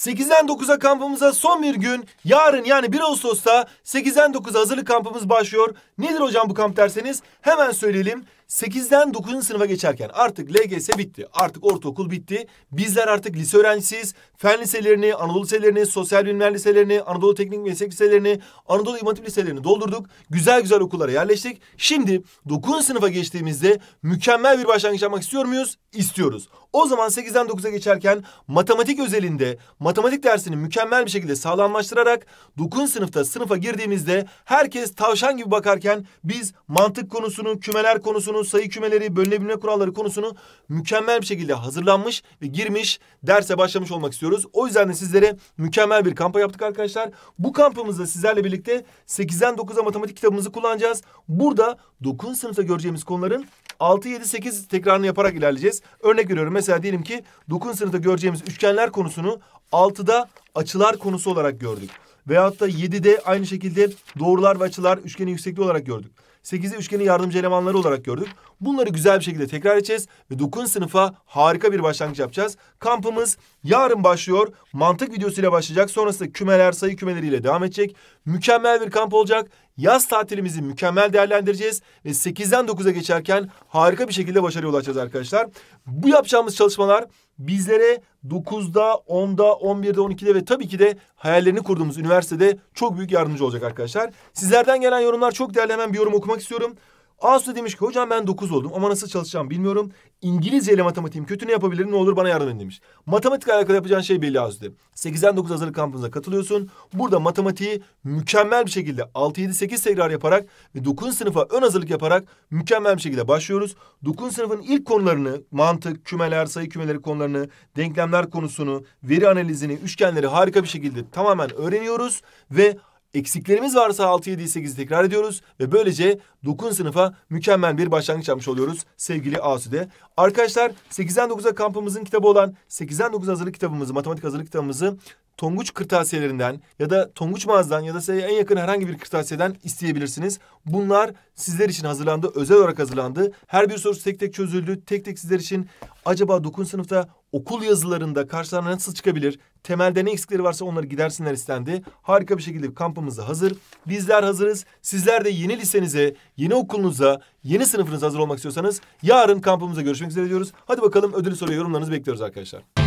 8'den 9'a kampımıza son bir gün. Yarın yani 1 Ağustos'ta 8'den 9'a hazırlık kampımız başlıyor. Nedir hocam bu kamp derseniz? Hemen söyleyelim. 8'den 9. sınıfa geçerken artık LGS bitti. Artık ortaokul bitti. Bizler artık lise öğrencisiyiz. Fen liselerini, Anadolu liselerini, sosyal bilimler liselerini, Anadolu Teknik Meslek liselerini, Anadolu İmam Hatip liselerini doldurduk. Güzel güzel okullara yerleştik. Şimdi 9. sınıfa geçtiğimizde mükemmel bir başlangıç yapmak istiyor muyuz? İstiyoruz. O zaman 8'den 9'a geçerken matematik özelinde matematik dersini mükemmel bir şekilde sağlamlaştırarak 9. sınıfta sınıfa girdiğimizde herkes tavşan gibi bakarken biz mantık konusunu, kümeler konusunu, sayı kümeleri, bölünebilme kuralları konusunu mükemmel bir şekilde hazırlanmış ve girmiş derse başlamış olmak istiyoruz. O yüzden de sizlere mükemmel bir kampa yaptık arkadaşlar. Bu kampımızda sizlerle birlikte 8'den 9'a matematik kitabımızı kullanacağız. Burada 9. sınıfta göreceğimiz konuların 6, 7, 8 tekrarını yaparak ilerleyeceğiz. Örnek veriyorum mesela diyelim ki 9. sınıfta göreceğimiz üçgenler konusunu 6'da açılar konusu olarak gördük. Veyahut da 7'de aynı şekilde doğrular ve açılar üçgenin yüksekliği olarak gördük. 8'de üçgenin yardımcı elemanları olarak gördük. Bunları güzel bir şekilde tekrar edeceğiz ve 9. sınıfa harika bir başlangıç yapacağız. Kampımız yarın başlıyor. Mantık videosuyla başlayacak. Sonrasında kümeler, sayı kümeleriyle devam edecek. Mükemmel bir kamp olacak. Yaz tatilimizi mükemmel değerlendireceğiz ve 8'den 9'a geçerken harika bir şekilde başarıya ulaşacağız arkadaşlar. Bu yapacağımız çalışmalar bizlere 9'da, 10'da, 11'de, 12'de ve tabii ki de hayallerini kurduğumuz üniversitede çok büyük yardımcı olacak arkadaşlar. Sizlerden gelen yorumlar çok değerli. Hemen bir yorum okumak istiyorum. Asu demiş ki hocam ben 9 oldum ama nasıl çalışacağım bilmiyorum. İngilizce ile matematiğim kötü ne yapabilirim ne olur bana yardım edin demiş. Matematikle alakalı yapacağın şey belli Asude. 8'den 9 hazırlık kampınıza katılıyorsun. Burada matematiği mükemmel bir şekilde 6-7-8 tekrar yaparak ve 9. sınıfa ön hazırlık yaparak mükemmel bir şekilde başlıyoruz. 9. sınıfın ilk konularını mantık, kümeler, sayı kümeleri konularını, denklemler konusunu, veri analizini, üçgenleri harika bir şekilde tamamen öğreniyoruz ve Eksiklerimiz varsa 6, 7, 8'i tekrar ediyoruz ve böylece 9. sınıfa mükemmel bir başlangıç yapmış oluyoruz sevgili Asude. Arkadaşlar 8'den 9'a kampımızın kitabı olan 8'den 9 hazırlık kitabımızı, matematik hazırlık kitabımızı Tonguç kırtasiyelerinden ya da Tonguç mağazadan ya da size en yakın herhangi bir kırtasiyeden isteyebilirsiniz. Bunlar sizler için hazırlandı, özel olarak hazırlandı. Her bir sorusu tek tek çözüldü. Tek tek sizler için acaba 9. sınıfta okul yazılarında karşılarına nasıl çıkabilir? Temelde ne eksikleri varsa onları gidersinler istendi. Harika bir şekilde kampımız hazır. Bizler hazırız. Sizler de yeni lisenize, yeni okulunuza, yeni sınıfınıza hazır olmak istiyorsanız yarın kampımıza görüşmek üzere diyoruz. Hadi bakalım ödül soruyu yorumlarınızı bekliyoruz arkadaşlar.